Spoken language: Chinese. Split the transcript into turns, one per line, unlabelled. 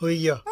哎呀